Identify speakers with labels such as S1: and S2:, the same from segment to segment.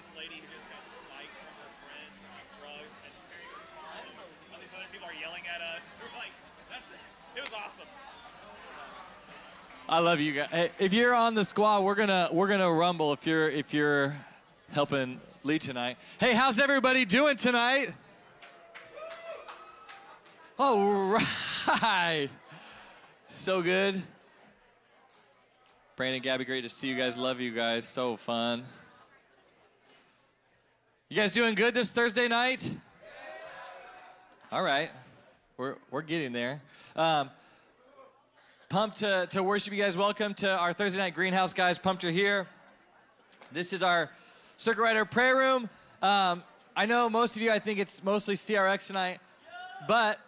S1: this lady who just got spiked from her friends on drugs, and all these other people are yelling at us. We're like, that's it was awesome.
S2: I love you guys. If you're on the squad, we're gonna we're gonna rumble if you're if you're helping Lee tonight. Hey, how's everybody doing tonight? All right. So good. Brandon, Gabby, great to see you guys. Love you guys. So fun. You guys doing good this Thursday night? All right. We're, we're getting there. Um, pumped to, to worship you guys. Welcome to our Thursday night greenhouse, guys. Pumped you're here. This is our Circuit Rider prayer room. Um, I know most of you, I think it's mostly CRX tonight, but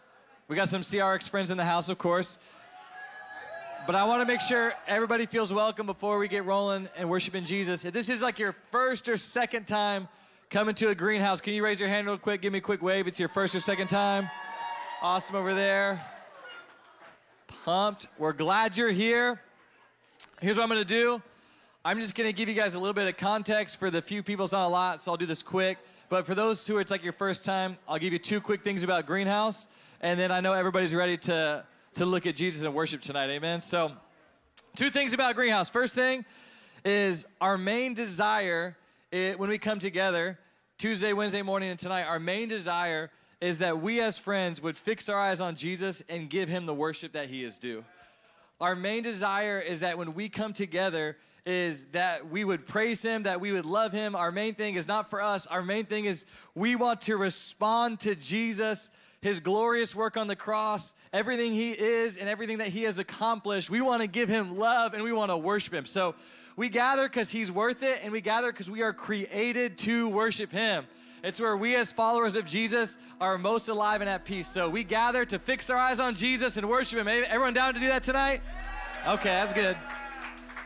S2: we got some CRX friends in the house, of course. But I want to make sure everybody feels welcome before we get rolling and worshiping Jesus. If this is like your first or second time coming to a greenhouse, can you raise your hand real quick? Give me a quick wave. It's your first or second time. Awesome over there. Pumped. We're glad you're here. Here's what I'm going to do. I'm just going to give you guys a little bit of context for the few people. It's not a lot, so I'll do this quick. But for those who it's like your first time, I'll give you two quick things about Greenhouse. And then I know everybody's ready to to look at Jesus and worship tonight. Amen. So, two things about Greenhouse. First thing is our main desire it, when we come together Tuesday, Wednesday morning, and tonight, our main desire is that we as friends would fix our eyes on Jesus and give him the worship that he is due. Our main desire is that when we come together, is that we would praise him, that we would love him. Our main thing is not for us. Our main thing is we want to respond to Jesus his glorious work on the cross, everything he is and everything that he has accomplished. We want to give him love and we want to worship him. So we gather because he's worth it, and we gather because we are created to worship him. It's where we, as followers of Jesus, are most alive and at peace. So we gather to fix our eyes on Jesus and worship him. Everyone down to do that tonight? Okay, that's good.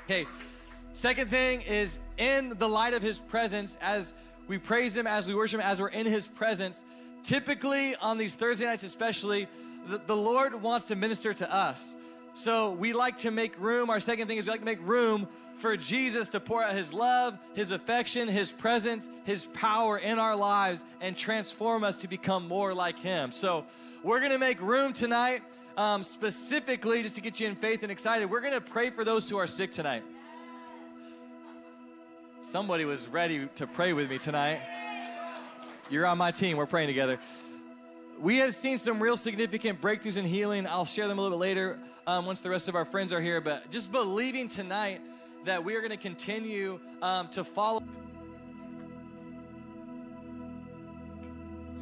S2: Okay, second thing is in the light of his presence, as we praise him, as we worship him, as we're in his presence, typically on these Thursday nights, especially, the, the Lord wants to minister to us. So we like to make room. Our second thing is we like to make room for Jesus to pour out his love, his affection, his presence, his power in our lives and transform us to become more like him. So we're going to make room tonight, um, specifically just to get you in faith and excited. We're going to pray for those who are sick tonight. Somebody was ready to pray with me tonight. You're on my team. We're praying together. We have seen some real significant breakthroughs in healing. I'll share them a little bit later um, once the rest of our friends are here. But just believing tonight that we are going to continue um, to follow.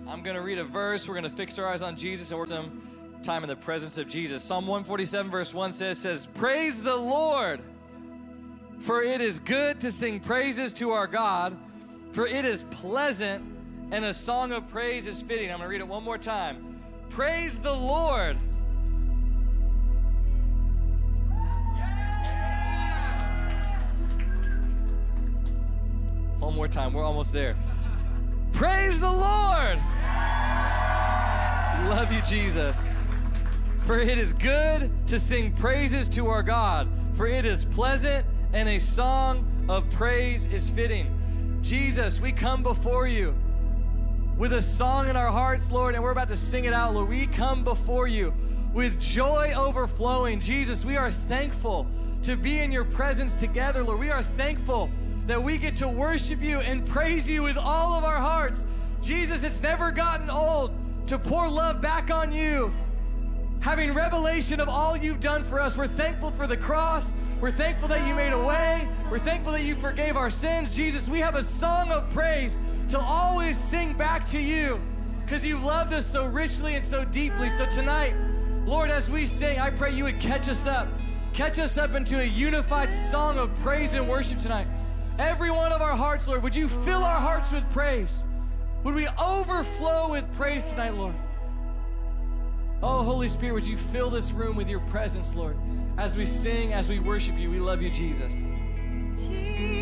S2: I'm going to read a verse. We're going to fix our eyes on Jesus and we're some time in the presence of Jesus. Psalm 147, verse 1 says, says, Praise the Lord, for it is good to sing praises to our God, for it is pleasant and a song of praise is fitting. I'm going to read it one more time. Praise the Lord. One more time. We're almost there. Praise the Lord. Love you, Jesus. For it is good to sing praises to our God, for it is pleasant and a song of praise is fitting. Jesus, we come before you with a song in our hearts, Lord, and we're about to sing it out, Lord. We come before you with joy overflowing. Jesus, we are thankful to be in your presence together, Lord. We are thankful that we get to worship you and praise you with all of our hearts. Jesus, it's never gotten old to pour love back on you. Having revelation of all you've done for us. We're thankful for the cross. We're thankful that you made a way. We're thankful that you forgave our sins. Jesus, we have a song of praise to always sing back to you because you've loved us so richly and so deeply. So tonight, Lord, as we sing, I pray you would catch us up. Catch us up into a unified song of praise and worship tonight. Every one of our hearts, Lord, would you fill our hearts with praise? Would we overflow with praise tonight, Lord? Oh, Holy Spirit, would you fill this room with your presence, Lord? As we sing, as we worship you, we love you, Jesus.
S3: Jesus.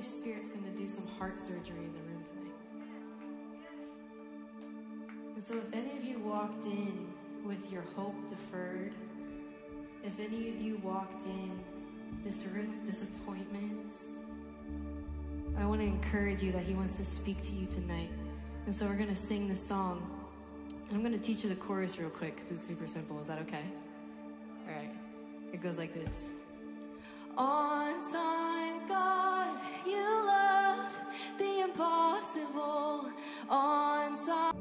S4: Holy Spirit's gonna do some heart surgery in the room tonight. And so, if any of you walked in with your hope deferred, if any of you walked in this room with disappointments, I want to encourage you that He wants to speak to you tonight. And so we're going to sing this song. I'm going to teach you the chorus real quick because it's super simple. Is that okay? All right. It goes like this On time, God, you love the impossible. On time.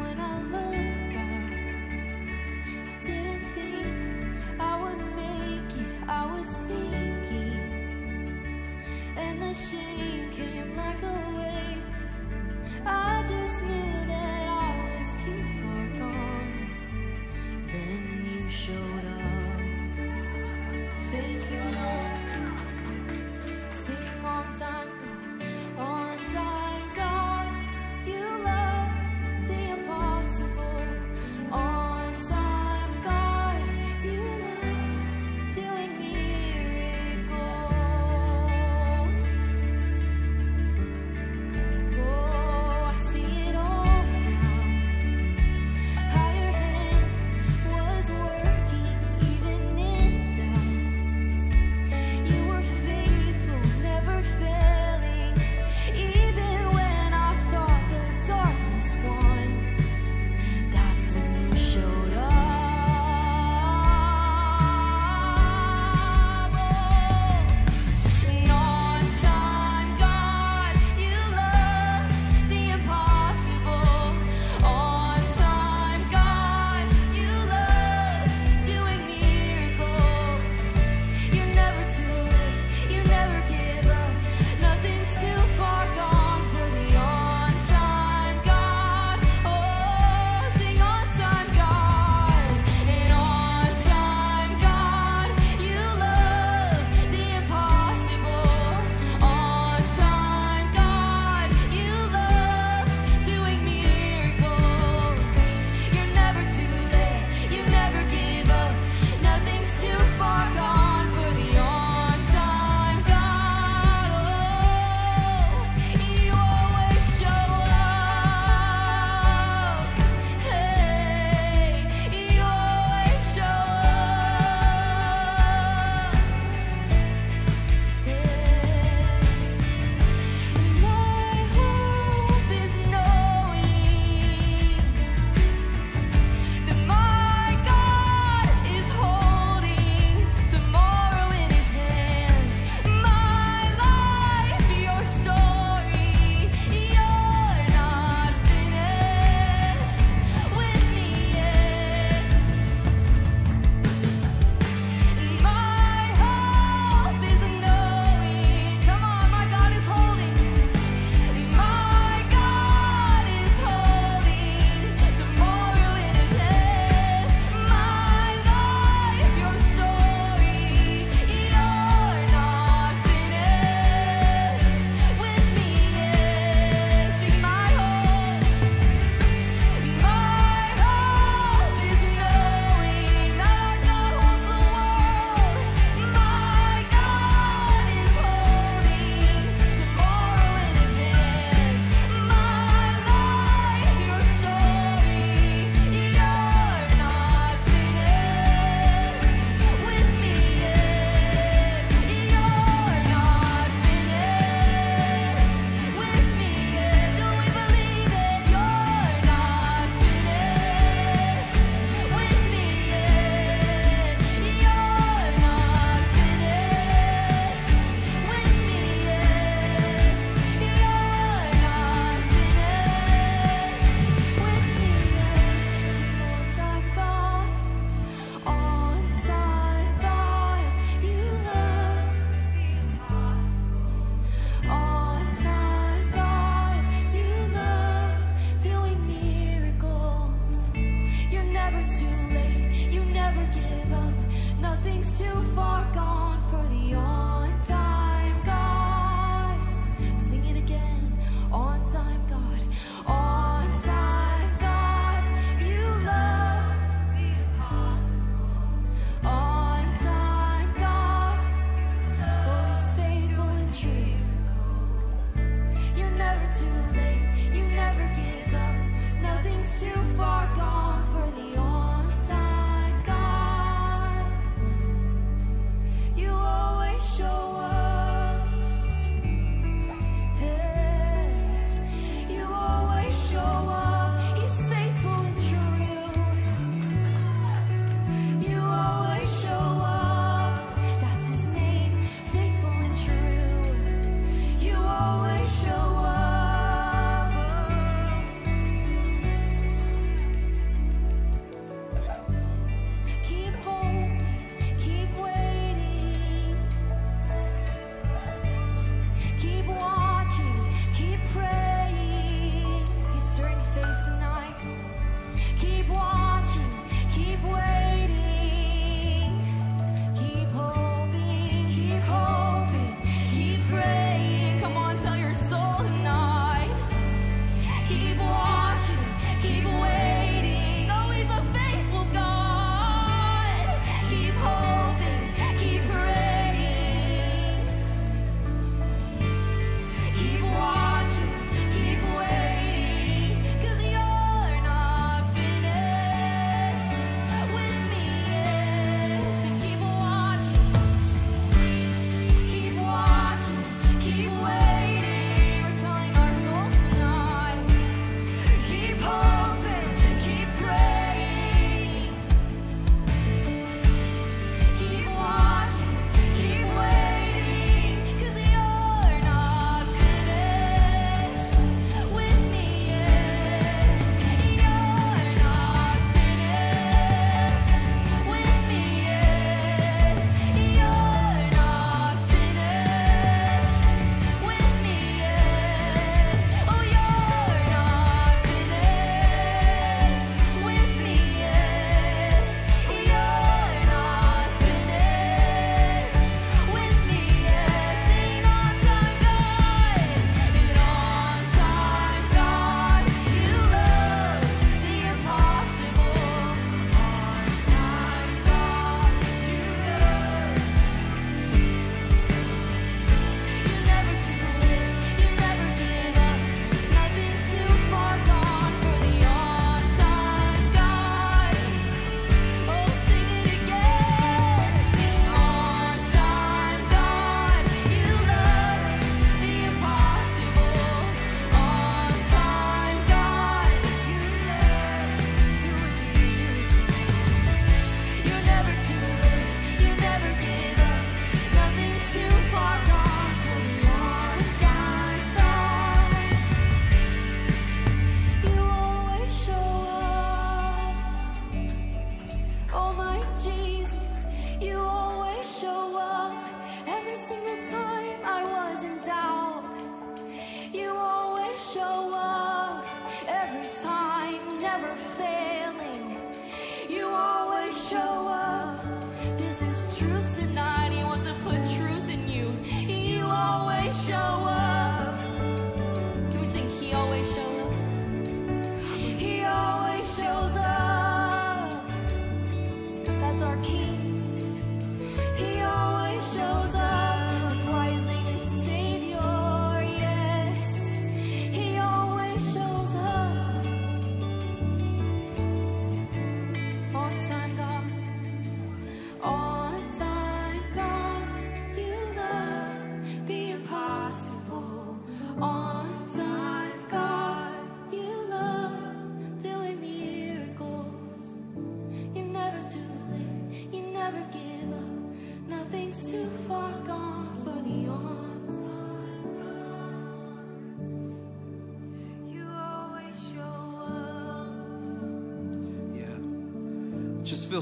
S4: When shame came like a wave. I just knew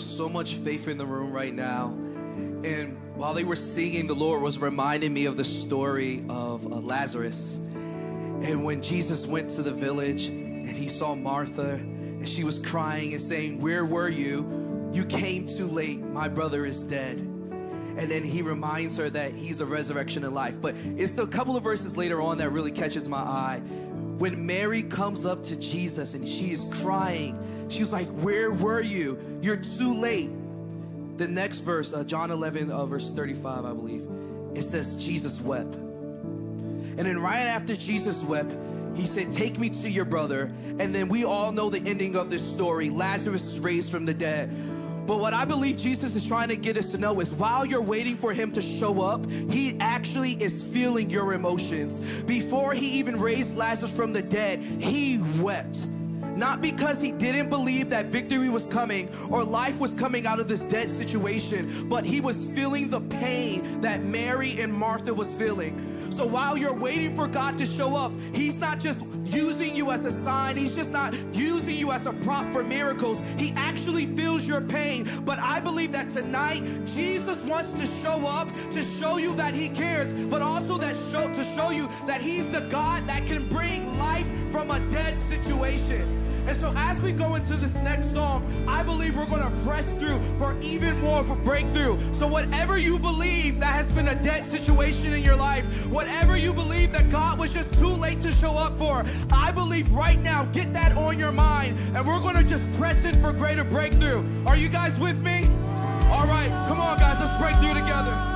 S5: feel so much faith in the room right now. And while they were singing, the Lord was reminding me of the story of uh, Lazarus. And when Jesus went to the village and he saw Martha and she was crying and saying, Where were you? You came too late. My brother is dead. And then he reminds her that he's a resurrection and life. But it's the couple of verses later on that really catches my eye. When Mary comes up to Jesus and she is crying, she's like, Where were you? You're too late. The next verse, uh, John 11, uh, verse 35, I believe, it says, Jesus wept. And then right after Jesus wept, he said, Take me to your brother. And then we all know the ending of this story Lazarus is raised from the dead. But what I believe Jesus is trying to get us to know is while you're waiting for him to show up, he actually is feeling your emotions. Before he even raised Lazarus from the dead, he wept. Not because he didn't believe that victory was coming or life was coming out of this dead situation, but he was feeling the pain that Mary and Martha was feeling. So while you're waiting for God to show up, he's not just using you as a sign. He's just not using you as a prop for miracles. He actually feels your pain. But I believe that tonight Jesus wants to show up to show you that he cares, but also that show to show you that he's the God that can bring life from a dead situation. And so as we go into this next song, I believe we're going to press through for even more of a breakthrough. So whatever you believe that has been a dead situation in your life, whatever you believe that God was just too late to show up for, I believe right now, get that on your mind and we're going to just press in for greater breakthrough. Are you guys with me? All right, come on guys, let's break through together.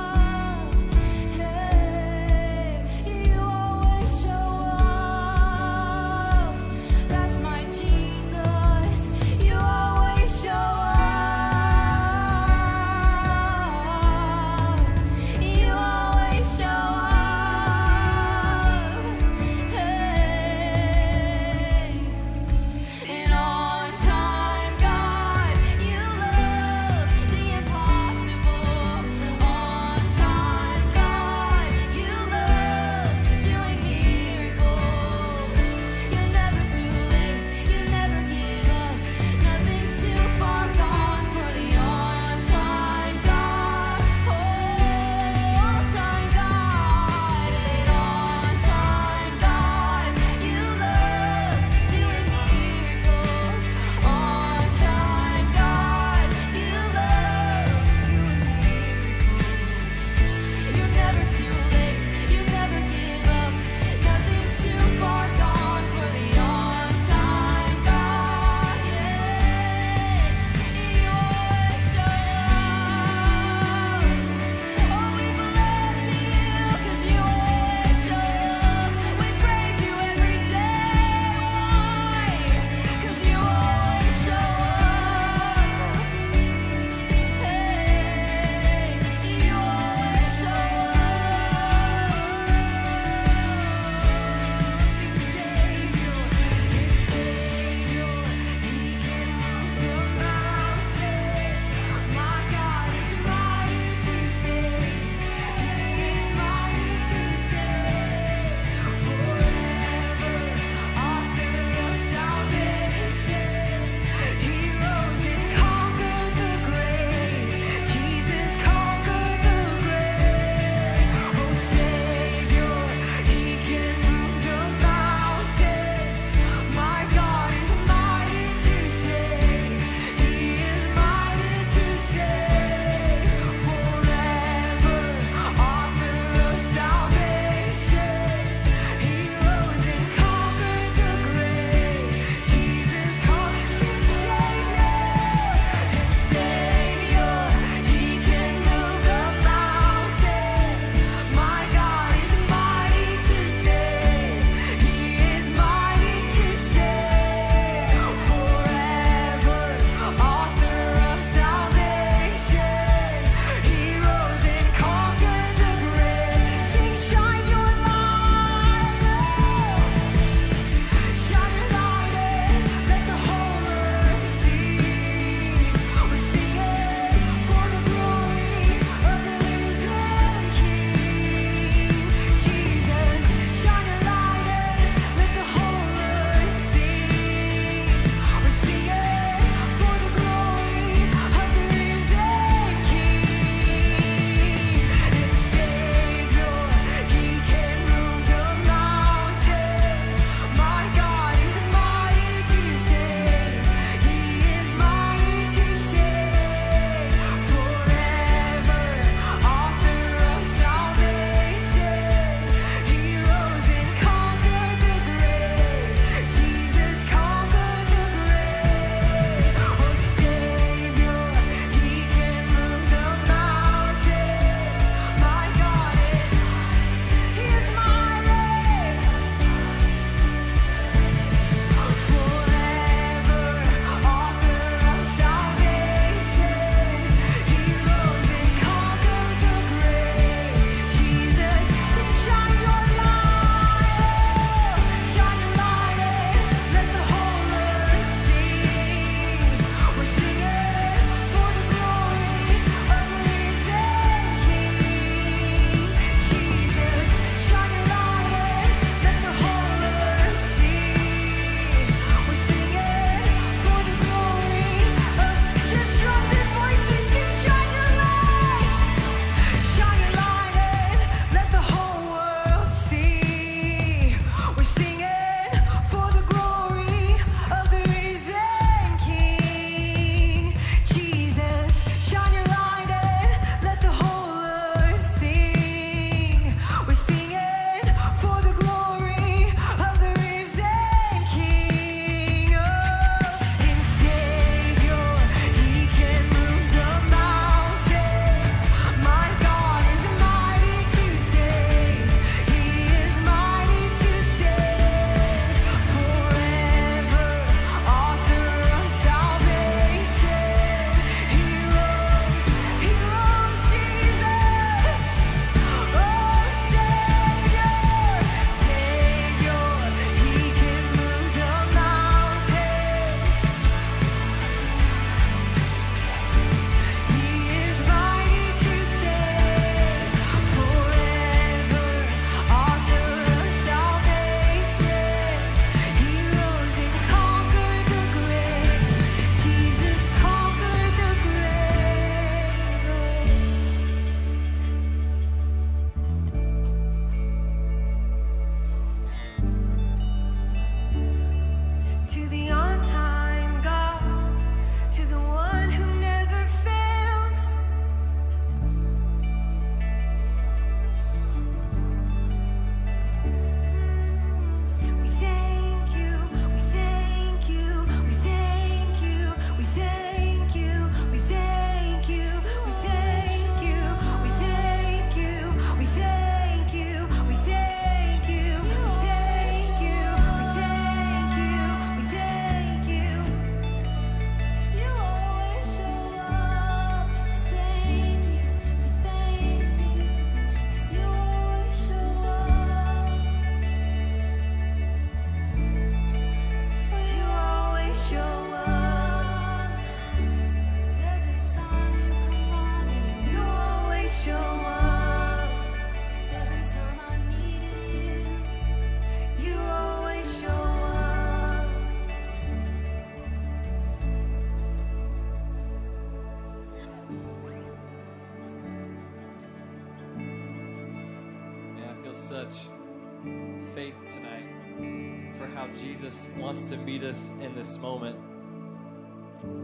S2: Wants to meet us in this moment.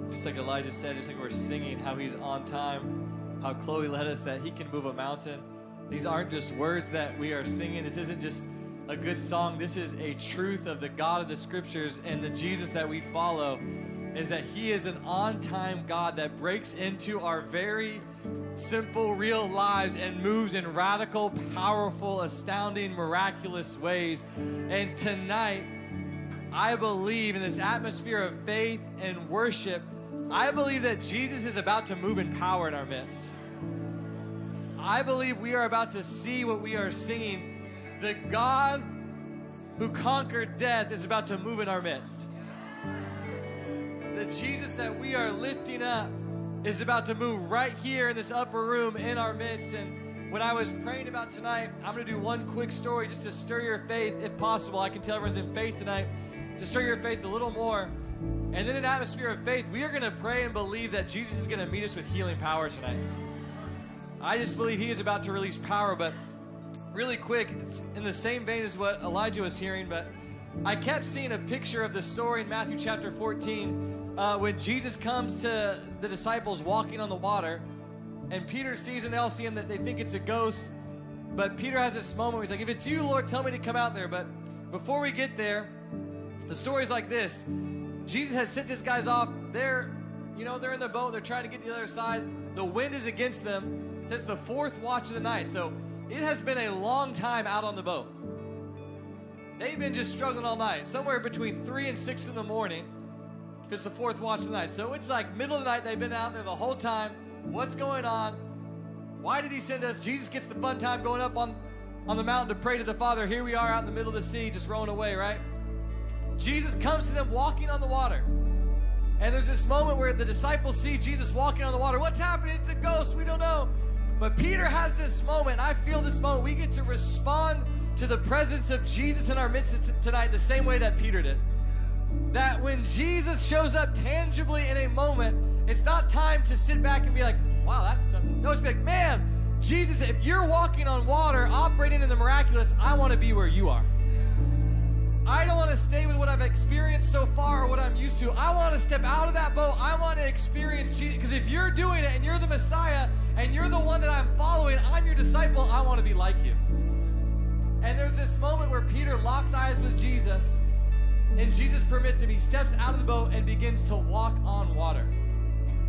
S2: Just like Elijah said, just like we're singing, how he's on time, how Chloe led us that he can move a mountain. These aren't just words that we are singing. This isn't just a good song. This is a truth of the God of the scriptures and the Jesus that we follow is that he is an on-time God that breaks into our very simple real lives and moves in radical, powerful, astounding, miraculous ways. And tonight, I believe in this atmosphere of faith and worship, I believe that Jesus is about to move in power in our midst. I believe we are about to see what we are singing. The God who conquered death is about to move in our midst. The Jesus that we are lifting up is about to move right here in this upper room in our midst. And when I was praying about tonight, I'm going to do one quick story just to stir your faith, if possible. I can tell everyone's in faith tonight, to stir your faith a little more. And in an atmosphere of faith, we are going to pray and believe that Jesus is going to meet us with healing power tonight. I just believe he is about to release power, but really quick, it's in the same vein as what Elijah was hearing, but I kept seeing a picture of the story in Matthew chapter 14 uh, when Jesus comes to the disciples walking on the water, and Peter sees see him that they think it's a ghost. But Peter has this moment where he's like, If it's you, Lord, tell me to come out there. But before we get there, the story's like this Jesus has sent his guys off. They're, you know, they're in the boat, they're trying to get to the other side. The wind is against them. It's the fourth watch of the night. So it has been a long time out on the boat. They've been just struggling all night, somewhere between 3 and 6 in the morning. It's the fourth watch of the night. So it's like middle of the night. They've been out there the whole time. What's going on? Why did he send us? Jesus gets the fun time going up on, on the mountain to pray to the Father. Here we are out in the middle of the sea, just rowing away, right? Jesus comes to them walking on the water. And there's this moment where the disciples see Jesus walking on the water. What's happening? It's a ghost. We don't know. But Peter has this moment. I feel this moment. We get to respond to the presence of Jesus in our midst tonight the same way that Peter did. That when Jesus shows up tangibly in a moment, it's not time to sit back and be like, wow, that's something. No, it's like, man, Jesus, if you're walking on water, operating in the miraculous, I want to be where you are. I don't want to stay with what I've experienced so far or what I'm used to. I want to step out of that boat. I want to experience Jesus. Because if you're doing it and you're the Messiah and you're the one that I'm following, I'm your disciple, I want to be like you. And there's this moment where Peter locks eyes with Jesus, and Jesus permits him. He steps out of the boat and begins to walk on water.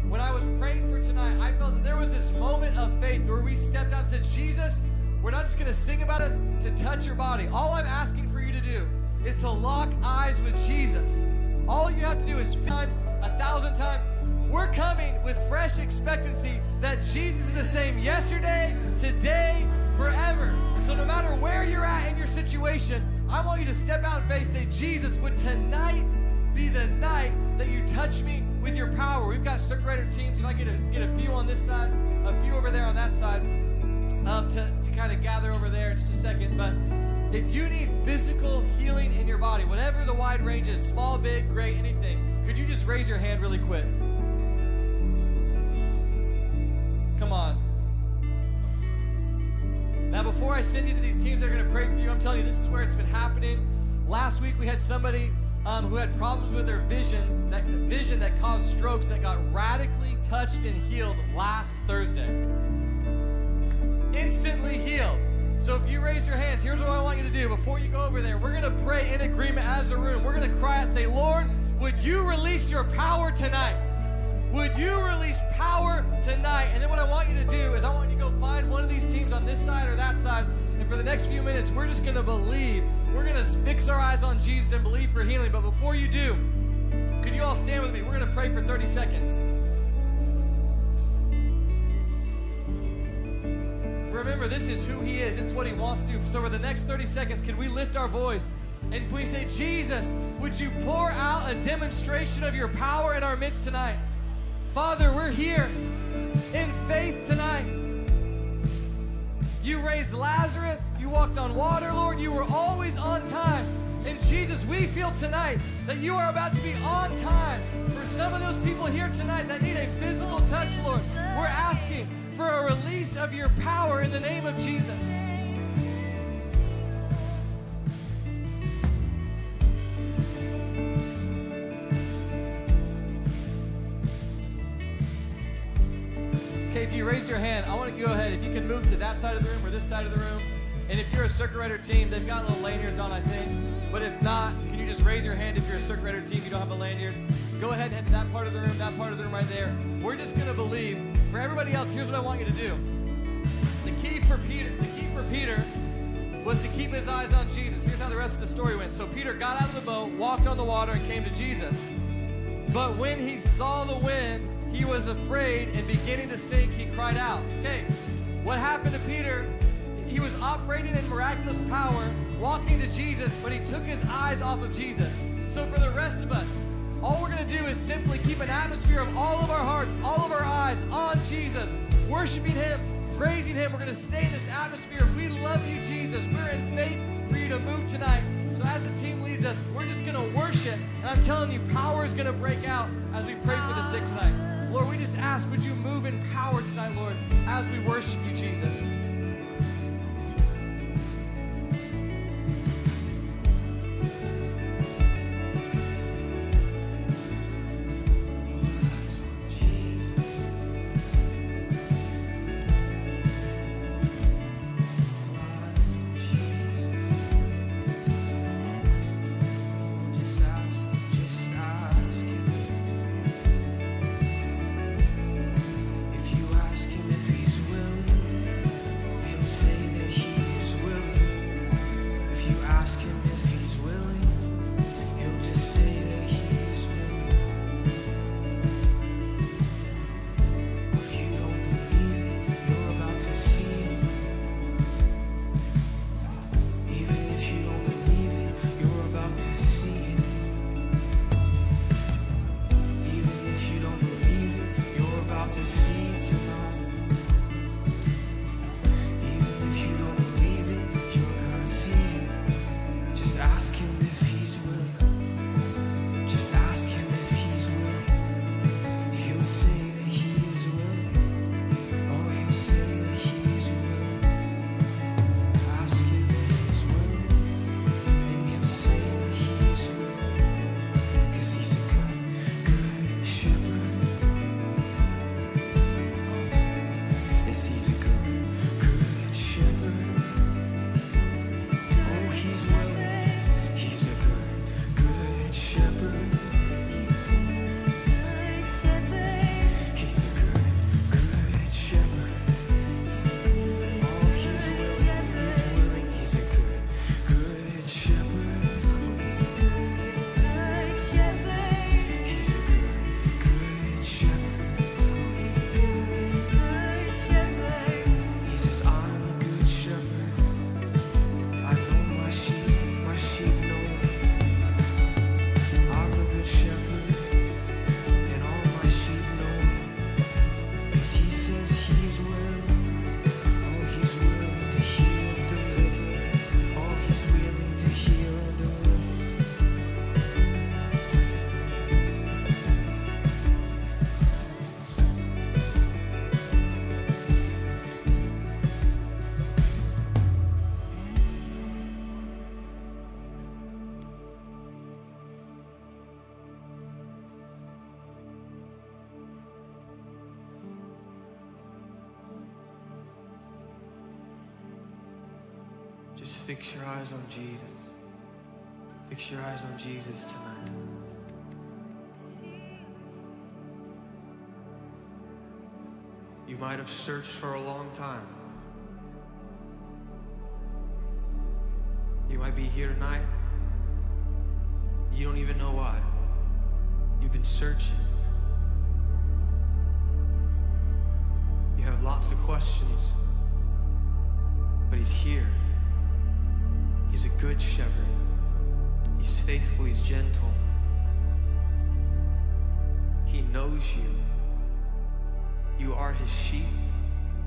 S2: When I was praying for tonight, I felt that there was this moment of faith where we stepped out and said, Jesus, we're not just going to sing about us, to touch your body. All I'm asking for you to do is to lock eyes with Jesus. All you have to do is a thousand times. We're coming with fresh expectancy that Jesus is the same yesterday, today, forever. So no matter where you're at in your situation, I want you to step out in faith say, Jesus, would tonight be the night that you touch me with your power? We've got circuit rider teams. If I get a, get a few on this side, a few over there on that side, um, to, to kind of gather over there in just a second. But if you need physical healing in your body, whatever the wide range is, small, big, great, anything, could you just raise your hand really quick? Come on. Now, before I send you to these teams that are going to pray for you, I'm telling you, this is where it's been happening. Last week, we had somebody um, who had problems with their visions, that vision that caused strokes, that got radically touched and healed last Thursday. Instantly healed. So if you raise your hands, here's what I want you to do. Before you go over there, we're going to pray in agreement as a room. We're going to cry out and say, Lord, would you release your power tonight? Would you release power tonight? And then what I want you to do is I want you to go find one of these teams on this side or that side. And for the next few minutes, we're just going to believe. We're going to fix our eyes on Jesus and believe for healing. But before you do, could you all stand with me? We're going to pray for 30 seconds. Remember, this is who He is. It's what He wants to do. So, for the next 30 seconds, can we lift our voice and we say, Jesus, would you pour out a demonstration of your power in our midst tonight? Father, we're here in faith tonight. You raised Lazarus. You walked on water, Lord. You were always on time. And Jesus, we feel tonight that you are about to be on time for some of those people here tonight that need a physical touch, Lord. We're asking for a release of your power in the name of Jesus. Okay, if you raised your hand, I want to go ahead. If you can move to that side of the room or this side of the room. And if you're a circuit rider team, they've got little lanyards on, I think. But if not, can you just raise your hand if you're a circuit rider team, you don't have a lanyard? Go ahead and head to that part of the room, that part of the room right there. We're just going to believe. For everybody else, here's what I want you to do. The key for Peter, the key for Peter was to keep his eyes on Jesus. Here's how the rest of the story went. So Peter got out of the boat, walked on the water, and came to Jesus. But when he saw the wind, he was afraid and beginning to sink, he cried out. Okay, what happened to Peter? He was operating in miraculous power, walking to Jesus, but he took his eyes off of Jesus. So for the rest of us, all we're going to do is simply keep an atmosphere of all of our hearts, all of our eyes on Jesus, worshiping him, praising him. We're going to stay in this atmosphere. We love you, Jesus. We're in faith for you to move tonight. So as the team leads us, we're just going to worship. And I'm telling you, power is going to break out as we pray for the sick tonight. Lord, we just ask, would you move in power tonight, Lord, as we worship you, Jesus.
S5: Fix your eyes on Jesus. Fix your eyes on Jesus tonight. You might have searched for a long time. You might be here tonight. You don't even know why. You've been searching. You have lots of questions. But he's here. He's a good shepherd. He's faithful, he's gentle. He knows you. You are his sheep,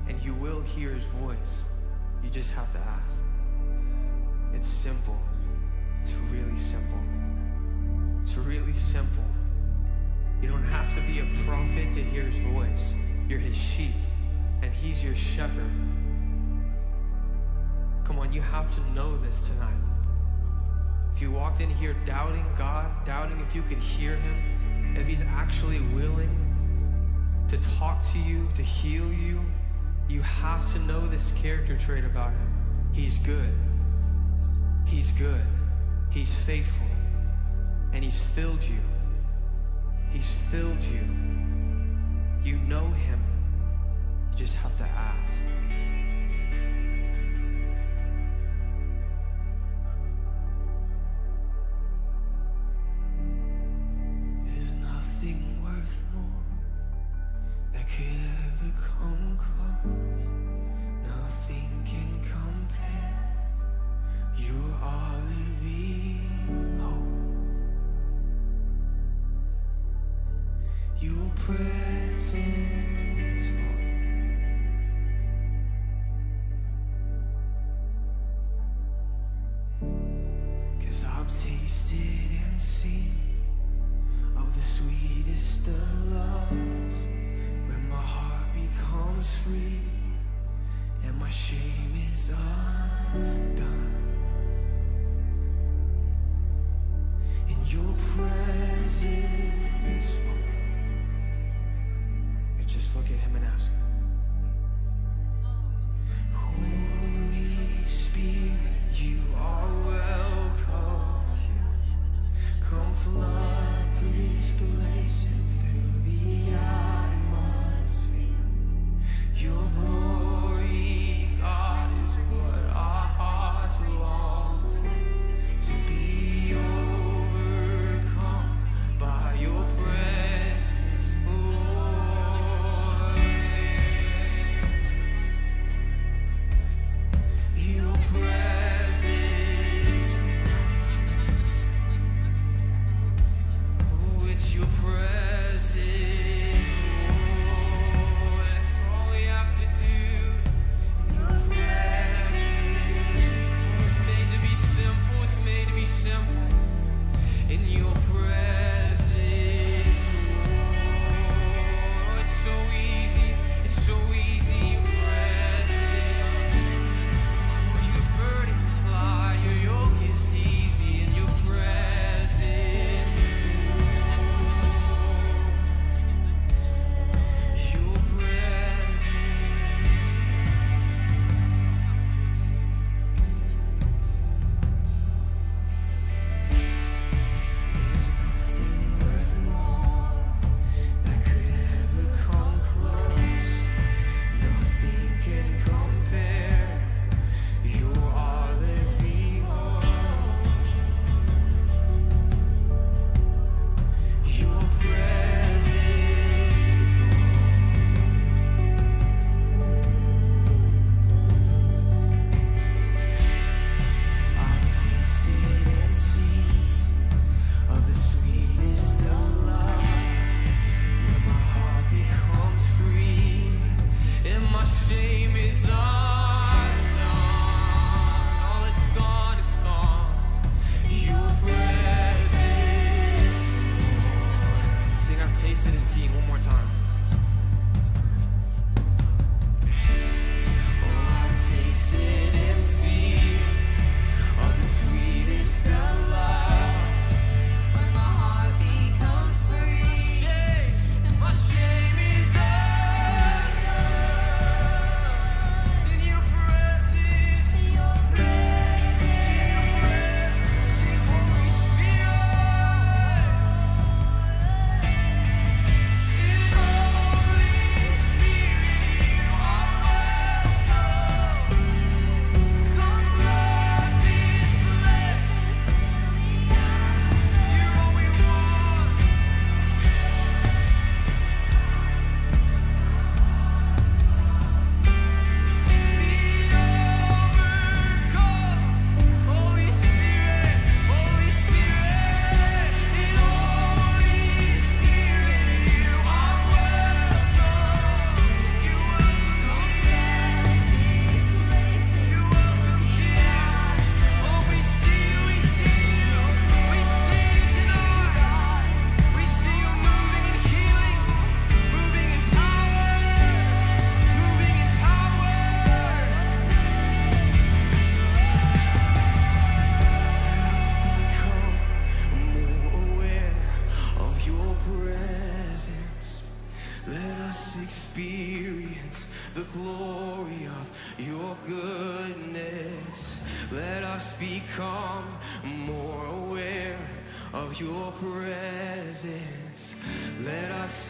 S5: and you will hear his voice. You just have to ask. It's simple. It's really simple. It's really simple. You don't have to be a prophet to hear his voice. You're his sheep, and he's your shepherd. Come on, you have to know this tonight. If you walked in here doubting God, doubting if you could hear him, if he's actually willing, to talk to you, to heal you, you have to know this character trait about him. He's good. He's good. He's faithful. And he's filled you. He's filled you. You know him. You just have to ask.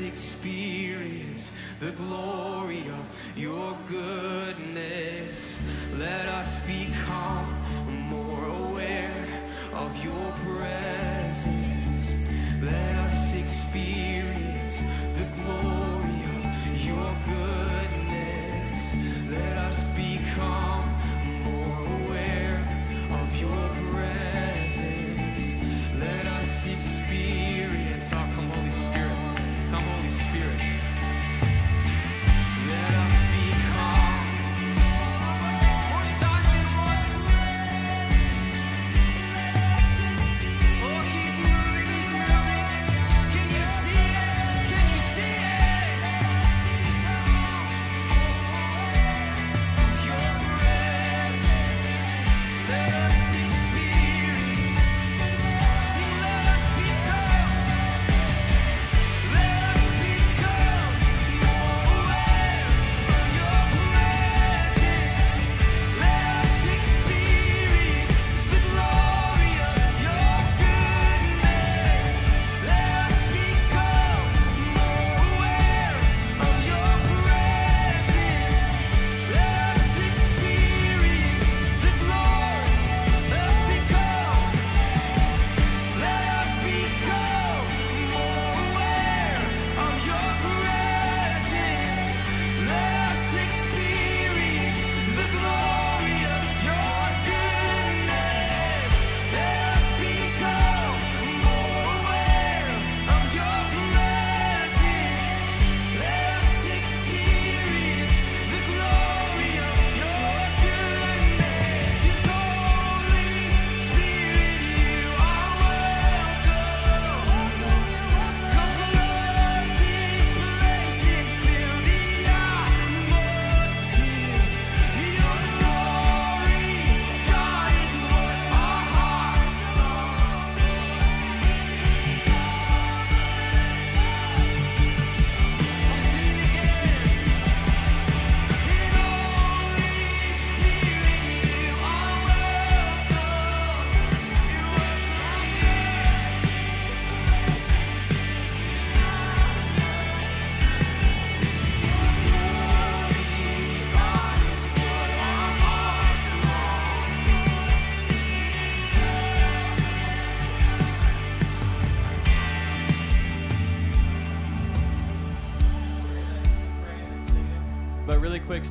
S5: Experience the glory of your goodness.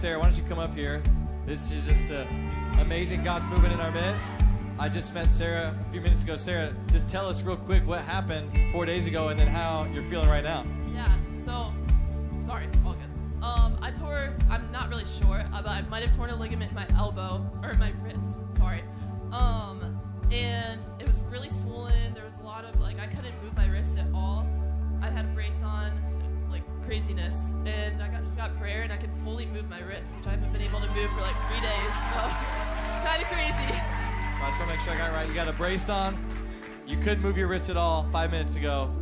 S2: Sarah, why don't you come up here? This is just uh, amazing. God's moving in our midst. I just met Sarah a few minutes ago. Sarah, just tell us real quick what happened four days ago and then how you're feeling right now.
S6: Yeah, so sorry, all good. Um, I tore. I'm not really sure, uh, but I might have torn a ligament in my elbow or my wrist. Sorry. Um, and it was really swollen. There was a lot of like I couldn't move my wrist at all. I had a brace on, craziness, and I got just got prayer and I could fully move my wrist, which I haven't been able to move for like three days. So it's kind of crazy.
S2: So I just want to make sure I got it right. You got a brace on. You couldn't move your wrist at all five minutes ago.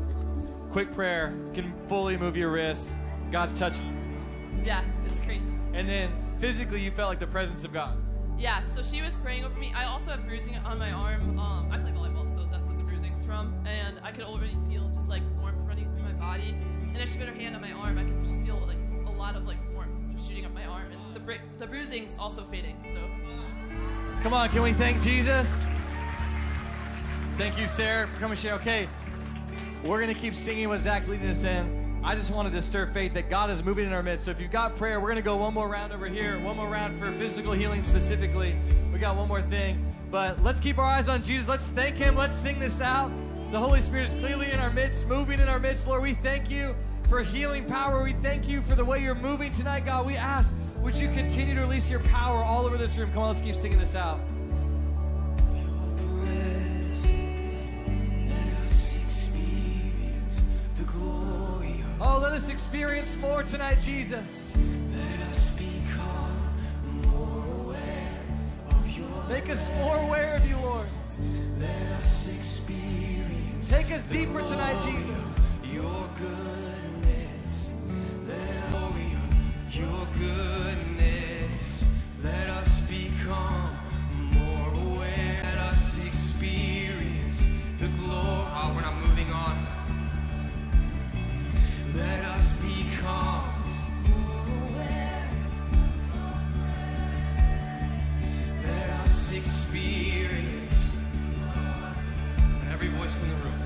S2: Quick prayer can fully move your wrist. God's touching you.
S6: Yeah, it's crazy.
S2: And then physically, you felt like the presence of God.
S6: Yeah, so she was praying over me. I also have bruising on my arm. Um, I play volleyball, so that's what the bruising's from. And I could already feel just like warmth running through my body. And as she put her hand on my arm, I could just feel like a lot of like warmth just shooting up my arm. And the br- the bruising's also fading. So
S2: Come on, can we thank Jesus? Thank you, Sarah, for coming share. Okay, we're to keep singing what Zach's leading us in. I just wanted to stir faith that God is moving in our midst. So if you've got prayer, we're going to go one more round over here, one more round for physical healing specifically. We got one more thing. But let's keep our eyes on Jesus. Let's thank Him. Let's sing this out. The Holy Spirit is clearly in our midst, moving in our midst. Lord, we thank you for healing power. We thank you for the way you're moving tonight, God. We ask, would you continue to release your power all over this room? Come on, let's keep singing this out. Oh, let us experience more tonight, Jesus. Make us more aware of you, Lord. Take us deeper tonight, Jesus.
S5: Your goodness, let us, oh, your goodness, let us become more aware. Let us experience the glory. Oh, we're not moving on. Let us become. in the room.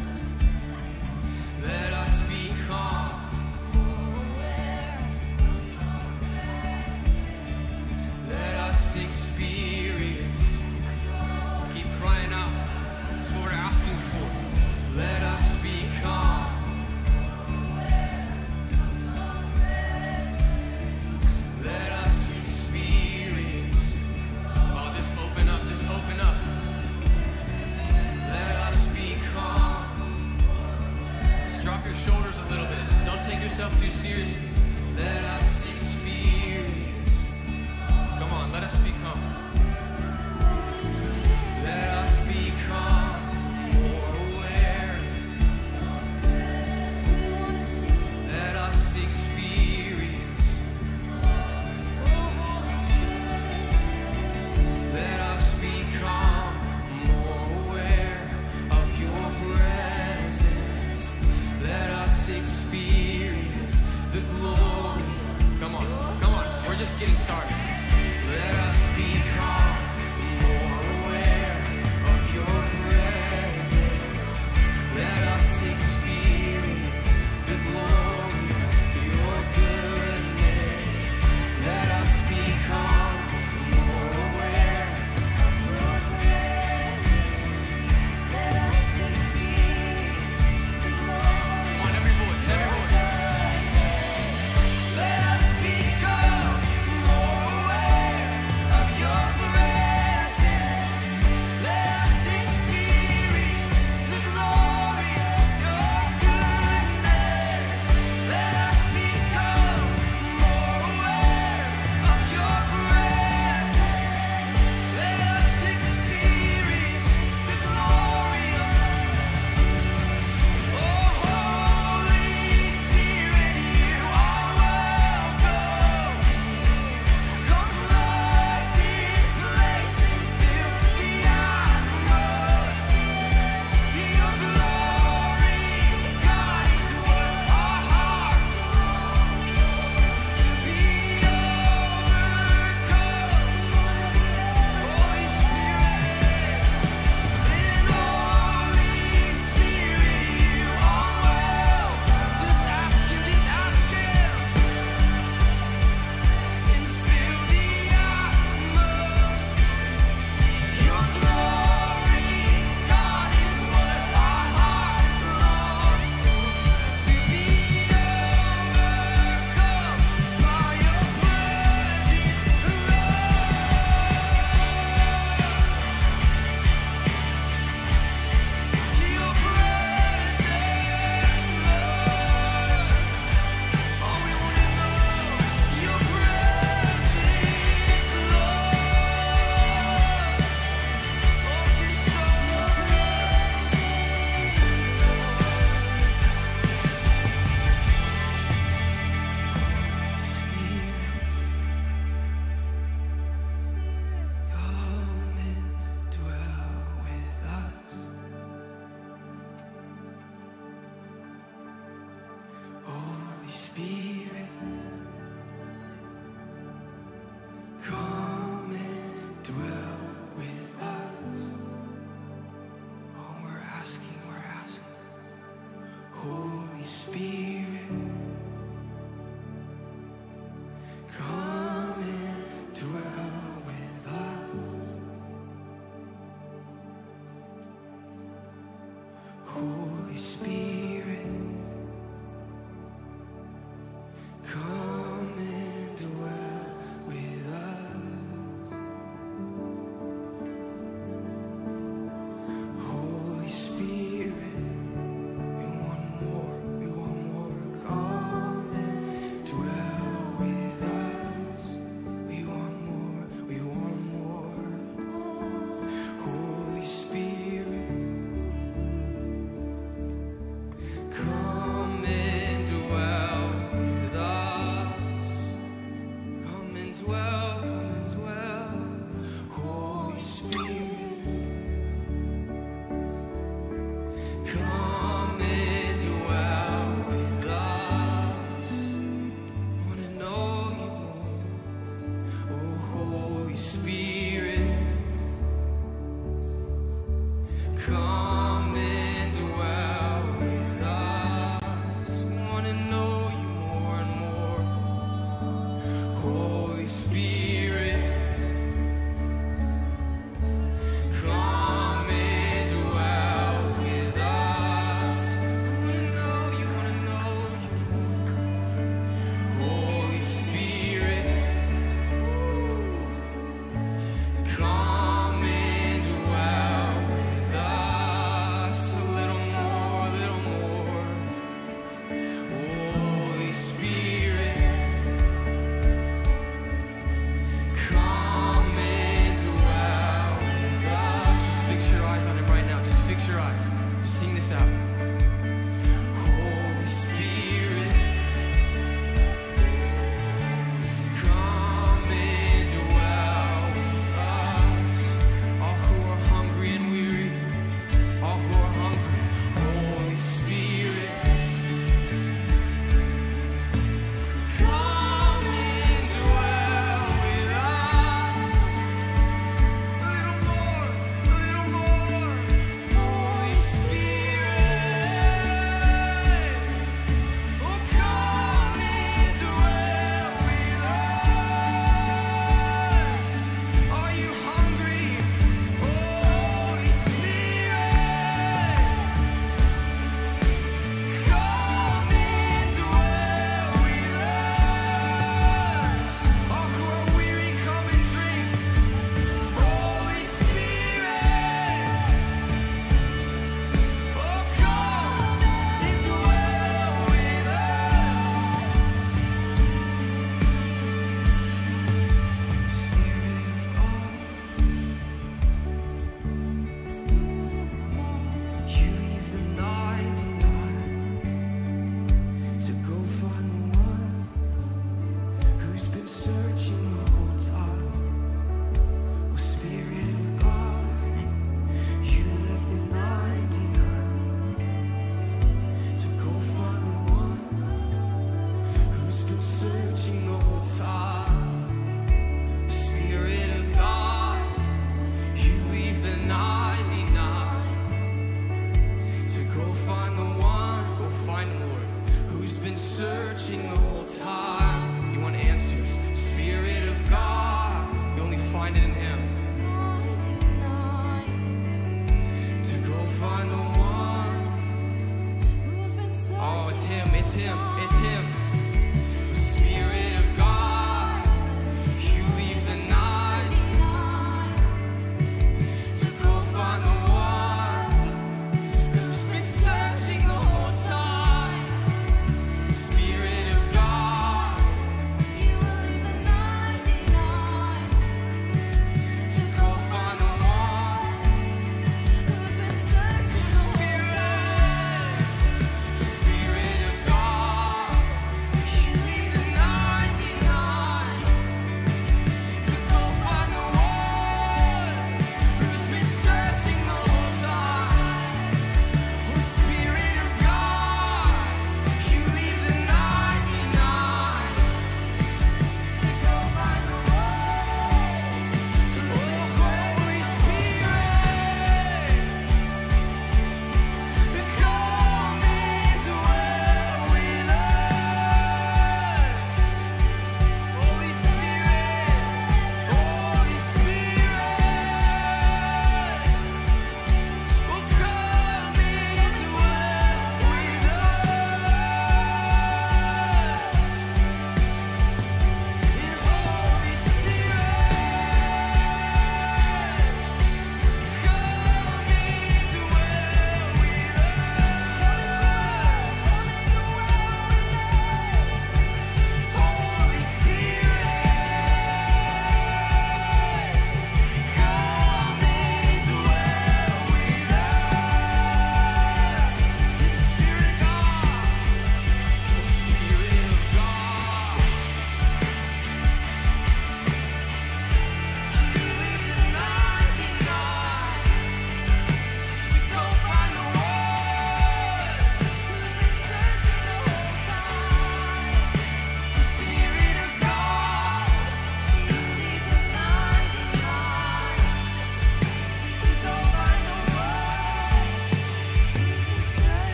S5: searching the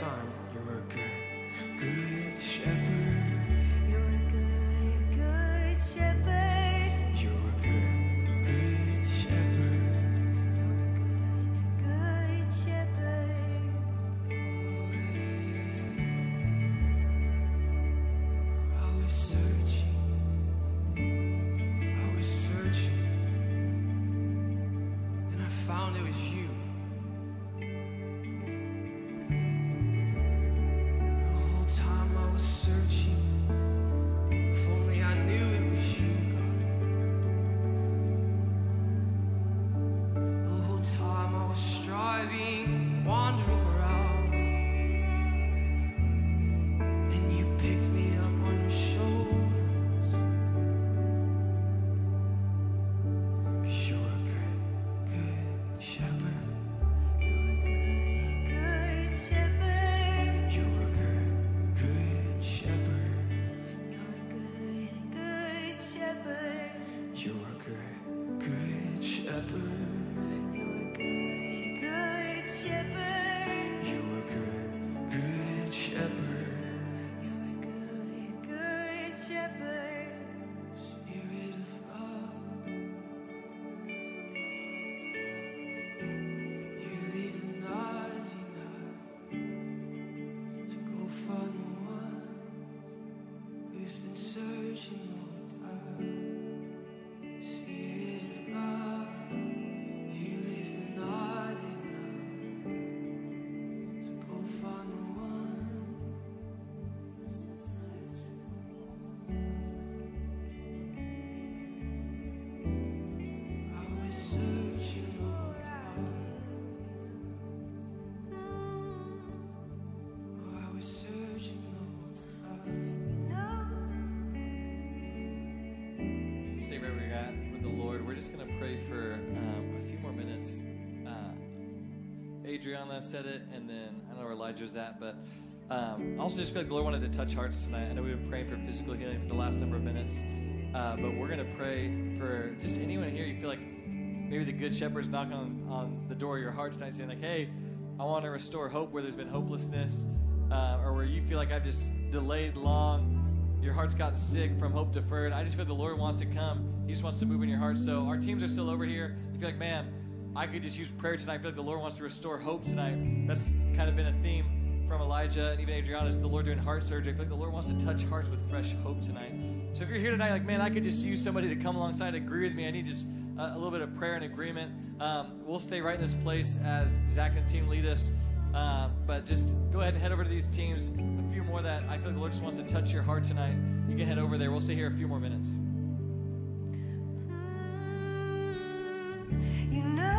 S5: searching
S2: Adrianna said it, and then I don't know where Elijah's at, but um, I also just feel like the Lord wanted to touch hearts tonight. I know we've been praying for physical healing for the last number of minutes, uh, but we're going to pray for just anyone here you feel like maybe the Good Shepherd's knocking on, on the door of your heart tonight saying, like, hey, I want to restore hope where there's been hopelessness, uh, or where you feel like I've just delayed long your heart's gotten sick from hope deferred. I just feel the Lord wants to come. He just wants to move in your heart. So our teams are still over here. You feel like, man, I could just use prayer tonight. I feel like the Lord wants to restore hope tonight. That's kind of been a theme from Elijah and even Adrianna is the Lord doing heart surgery. I feel like the Lord wants to touch hearts with fresh hope tonight. So if you're here tonight, like, man, I could just use somebody to come alongside, agree with me. I need just a, a little bit of prayer and agreement. Um, we'll stay right in this place as Zach and the team lead us. Um, but just go ahead and head over to these teams. A few more that I feel like the Lord just wants to touch your heart tonight. You can head over there. We'll stay here a few more minutes.
S4: You know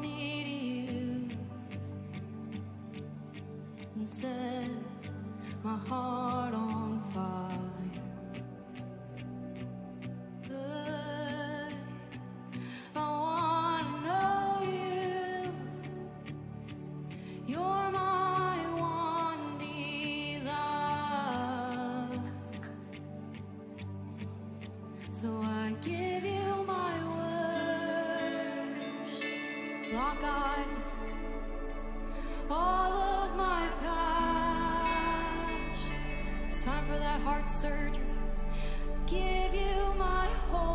S4: me to you and set my heart on fire. I, I wanna know you. You're my one desire. So I give time for that heart surgery. Give you my whole.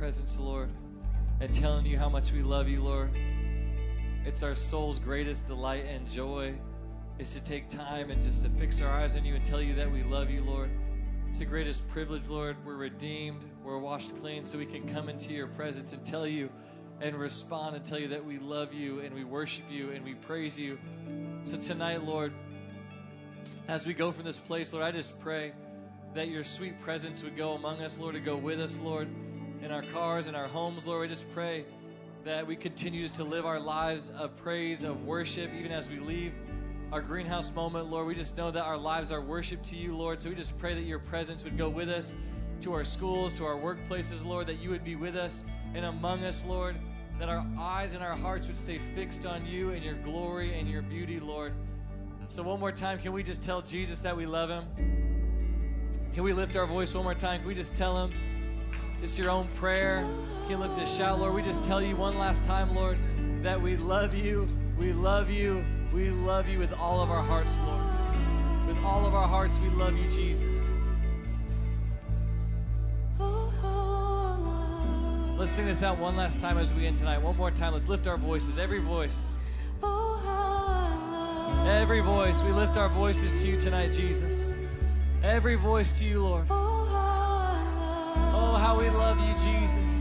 S2: Presence, Lord, and telling you how much we love you, Lord. It's our soul's greatest delight and joy is to take time and just to fix our eyes on you and tell you that we love you, Lord. It's the greatest privilege, Lord. We're redeemed, we're washed clean, so we can come into your presence and tell you and respond and tell you that we love you and we worship you and we praise you. So tonight, Lord, as we go from this place, Lord, I just pray that your sweet presence would go among us, Lord, to go with us, Lord, in our cars, in our homes, Lord. We just pray that we continue to live our lives of praise, of worship, even as we leave our greenhouse moment, Lord. We just know that our lives are worship to you, Lord. So we just pray that your presence would go with us to our schools, to our workplaces, Lord, that you would be with us and among us, Lord, that our eyes and our hearts would stay fixed on you and your glory and your beauty, Lord. So, one more time, can we just tell Jesus that we love him? Can we lift our voice one more time? Can we just tell him? It's your own prayer. Can you lift a shout, Lord? We just tell you one last time, Lord, that we love you. We love you. We love you with all of our hearts, Lord. With all of our hearts, we love you, Jesus. Let's sing this out one last time as we end tonight. One more time. Let's lift our voices. Every voice. Every voice. We lift our voices to you tonight, Jesus. Every voice to you, Lord. How we love you, Jesus.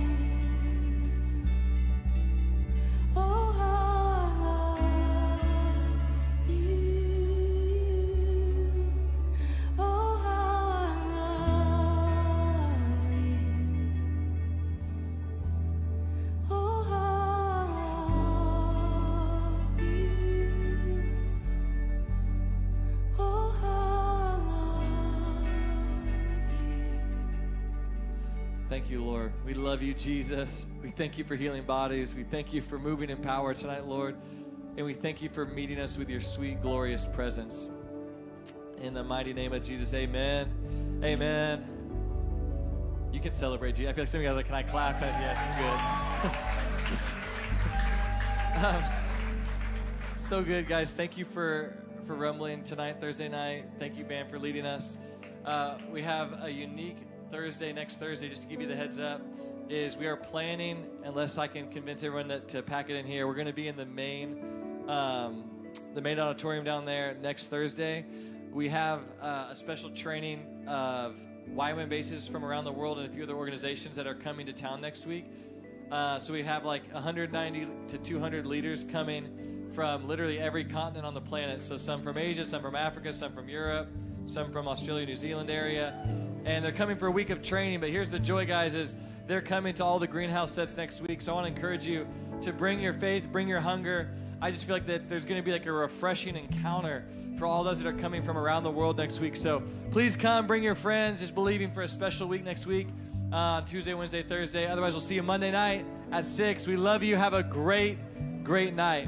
S2: Love you, Jesus. We thank you for healing bodies. We thank you for moving in power tonight, Lord. And we thank you for meeting us with your sweet, glorious presence. In the mighty name of Jesus, amen. Amen. You can celebrate, Jesus. I feel like some of you guys are like, can I clap? Yeah, good. um, so good, guys. Thank you for, for rumbling tonight, Thursday night. Thank you, band, for leading us. Uh, we have a unique Thursday, next Thursday, just to give you the heads up, is we are planning, unless I can convince everyone to, to pack it in here, we're going to be in the main, um, the main auditorium down there next Thursday. We have uh, a special training of YWAM bases from around the world and a few other organizations that are coming to town next week. Uh, so we have like 190 to 200 leaders coming from literally every continent on the planet. So some from Asia, some from Africa, some from Europe, some from Australia, New Zealand area and they're coming for a week of training. But here's the joy, guys, is they're coming to all the greenhouse sets next week. So I want to encourage you to bring your faith, bring your hunger. I just feel like that there's going to be like a refreshing encounter for all those that are coming from around the world next week. So please come, bring your friends. Just believing for a special week next week uh, Tuesday, Wednesday, Thursday. Otherwise, we'll see you Monday night at 6. We love you. Have a great, great night.